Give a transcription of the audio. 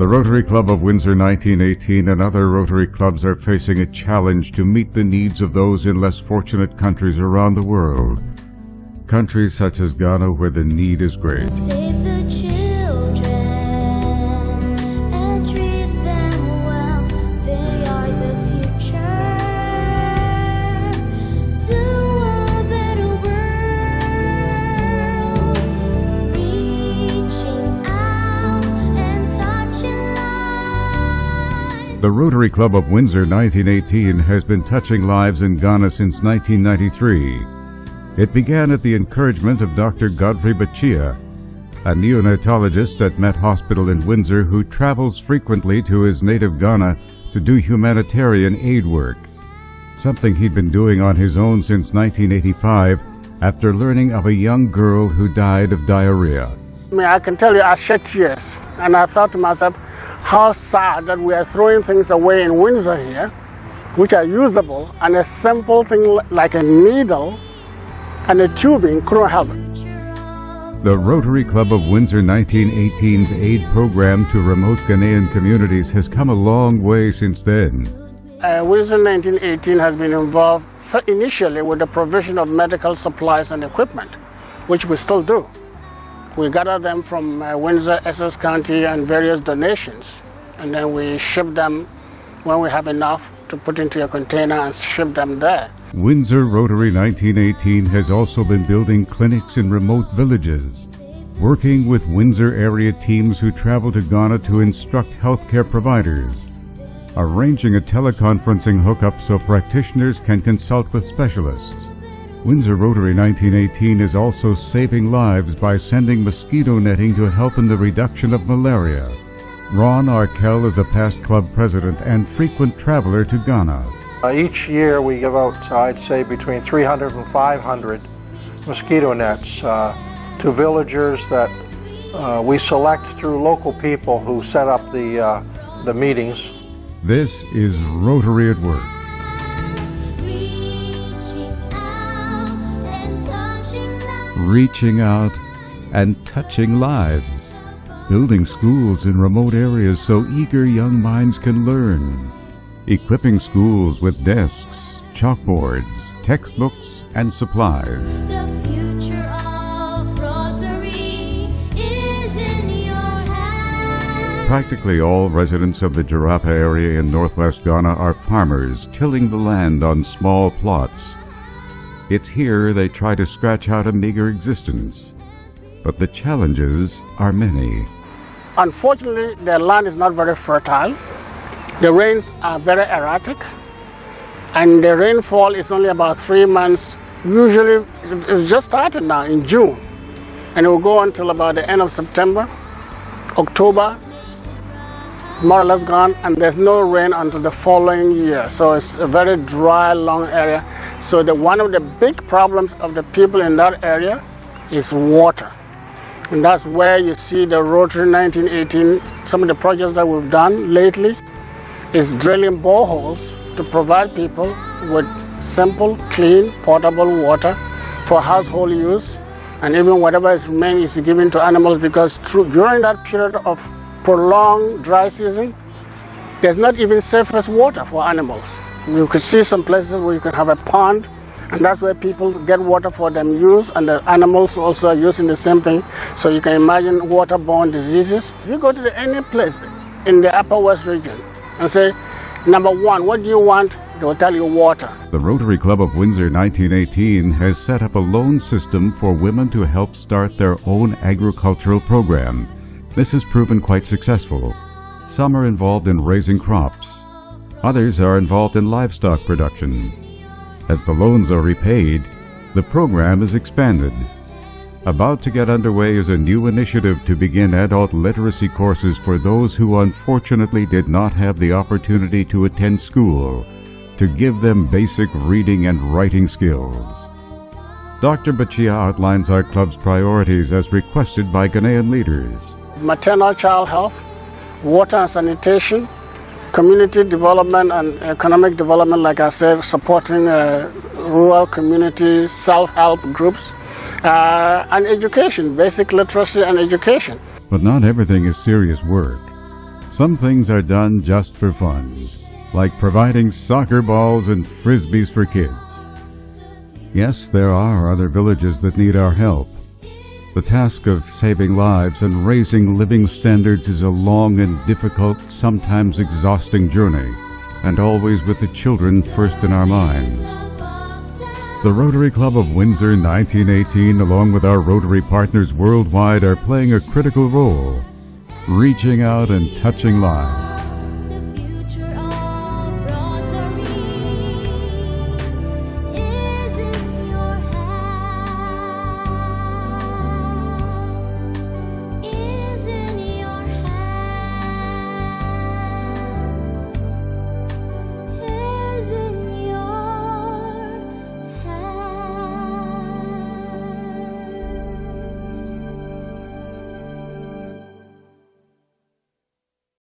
The Rotary Club of Windsor 1918 and other Rotary clubs are facing a challenge to meet the needs of those in less fortunate countries around the world. Countries such as Ghana where the need is great. The Rotary Club of Windsor 1918 has been touching lives in Ghana since 1993. It began at the encouragement of Dr. Godfrey Bachia, a neonatologist at Met Hospital in Windsor who travels frequently to his native Ghana to do humanitarian aid work, something he'd been doing on his own since 1985 after learning of a young girl who died of diarrhea. I can tell you, I shed tears. And I thought to myself, how sad that we are throwing things away in Windsor here, which are usable, and a simple thing like a needle and a tubing couldn't help it. The Rotary Club of Windsor 1918's aid program to remote Ghanaian communities has come a long way since then. Uh, Windsor 1918 has been involved initially with the provision of medical supplies and equipment, which we still do. We gather them from uh, Windsor, Essex County, and various donations, and then we ship them when we have enough to put into a container and ship them there. Windsor Rotary 1918 has also been building clinics in remote villages, working with Windsor area teams who travel to Ghana to instruct healthcare providers, arranging a teleconferencing hookup so practitioners can consult with specialists. Windsor Rotary 1918 is also saving lives by sending mosquito netting to help in the reduction of malaria. Ron Arkell is a past club president and frequent traveler to Ghana. Uh, each year we give out, uh, I'd say, between 300 and 500 mosquito nets uh, to villagers that uh, we select through local people who set up the, uh, the meetings. This is Rotary at Work. Reaching out and touching lives, building schools in remote areas so eager young minds can learn, equipping schools with desks, chalkboards, textbooks, and supplies. The future of Rotary is in your hands. Practically all residents of the Jirapa area in northwest Ghana are farmers tilling the land on small plots. It's here they try to scratch out a meager existence. But the challenges are many. Unfortunately, the land is not very fertile. The rains are very erratic, and the rainfall is only about three months. Usually, it's just started now in June, and it will go until about the end of September, October, more or less gone, and there's no rain until the following year. So it's a very dry, long area. So the one of the big problems of the people in that area is water. And that's where you see the Rotary 1918, some of the projects that we've done lately is drilling boreholes to provide people with simple, clean, potable water for household use. And even whatever is remaining is given to animals because through, during that period of prolonged dry season, there's not even surface water for animals. You could see some places where you can have a pond, and that's where people get water for them use, and the animals also are using the same thing. So you can imagine waterborne diseases. If you go to any place in the Upper West region and say, number one, what do you want? They will tell you water. The Rotary Club of Windsor 1918 has set up a loan system for women to help start their own agricultural program. This has proven quite successful. Some are involved in raising crops. Others are involved in livestock production. As the loans are repaid, the program is expanded. About to get underway is a new initiative to begin adult literacy courses for those who unfortunately did not have the opportunity to attend school, to give them basic reading and writing skills. Dr. Bachia outlines our club's priorities as requested by Ghanaian leaders. Maternal child health, water and sanitation, community development and economic development, like I said, supporting uh, rural communities, self-help groups, uh, and education, basic literacy and education. But not everything is serious work. Some things are done just for fun, like providing soccer balls and frisbees for kids. Yes, there are other villages that need our help. The task of saving lives and raising living standards is a long and difficult, sometimes exhausting journey, and always with the children first in our minds. The Rotary Club of Windsor 1918, along with our Rotary partners worldwide, are playing a critical role, reaching out and touching lives.